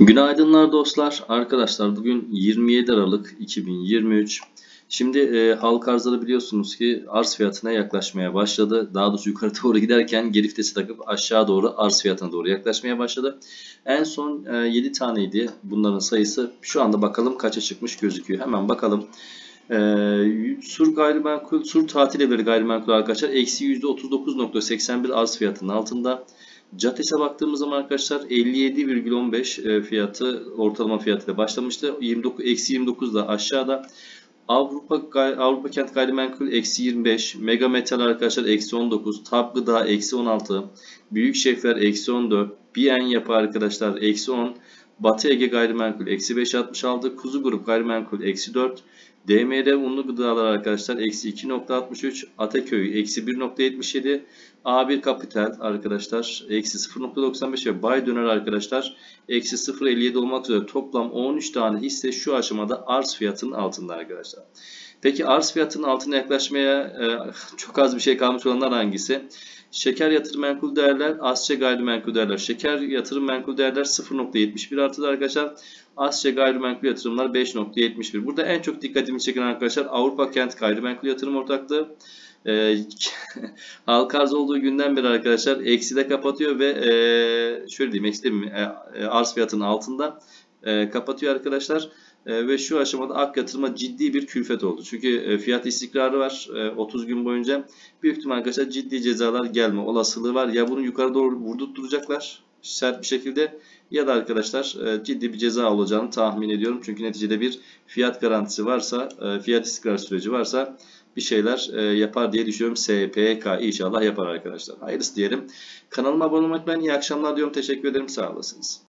Günaydınlar dostlar. Arkadaşlar bugün 27 Aralık 2023. Şimdi e, halk arzları biliyorsunuz ki arz fiyatına yaklaşmaya başladı. Daha doğrusu yukarı doğru giderken geri vitesi takıp aşağı doğru arz fiyatına doğru yaklaşmaya başladı. En son e, 7 taneydi bunların sayısı. Şu anda bakalım kaça çıkmış gözüküyor. Hemen bakalım. E, sur gayrimenkul, sur tatil evleri gayrimenkul arkadaşlar eksi %39.81 arz fiyatının altında. Cates'e baktığımız zaman arkadaşlar 57,15 e, fiyatı ortalama fiyatıyla başlamıştı. 29 eksi 29 da aşağıda. Avrupa Avrupa Kent Gayrimenkul eksi 25, Mega Metal arkadaşlar eksi 19, Tab Gıda eksi 16, Büyük Şefler eksi 14, BN Yapı arkadaşlar eksi 10, Batı Ege Gayrimenkul eksi 5.66, Kuzu Grup Gayrimenkul eksi 4, DMR unlu gıdalar arkadaşlar eksi 2.63, Ataköy eksi 1.77, A1 Kapital arkadaşlar eksi 0.95 ve Bay Döner arkadaşlar eksi 0.57 olmak üzere toplam 13 tane hisse şu aşamada arz fiyatının altında arkadaşlar. Peki arz fiyatının altına yaklaşmaya e, çok az bir şey kalmış olanlar hangisi? Şeker yatırım menkul değerler, Asya gayrimenkul değerler. Şeker yatırım menkul değerler 0.71 artıda arkadaşlar. Asya gayrimenkul yatırımlar 5.71. Burada en çok dikkatimi çeken arkadaşlar Avrupa Kent Gayrimenkul Yatırım Ortaklığı. E, arz olduğu günden beri arkadaşlar ekside kapatıyor ve e, şöyle diyeyim eksi e, e, arz fiyatının altında e, kapatıyor arkadaşlar. E, ve şu aşamada ak yatırıma ciddi bir külfet oldu. Çünkü e, fiyat istikrarı var e, 30 gün boyunca. Büyük ihtimal arkadaşlar ciddi cezalar gelme olasılığı var. Ya bunu yukarı doğru vurdurtturacaklar sert bir şekilde ya da arkadaşlar e, ciddi bir ceza olacağını tahmin ediyorum. Çünkü neticede bir fiyat garantisi varsa, e, fiyat istikrar süreci varsa bir şeyler e, yapar diye düşünüyorum. SPK inşallah yapar arkadaşlar. Hayırlısı diyelim. Kanalıma abone olmayı unutmayın. İyi akşamlar diyorum. Teşekkür ederim. Sağ olasınız.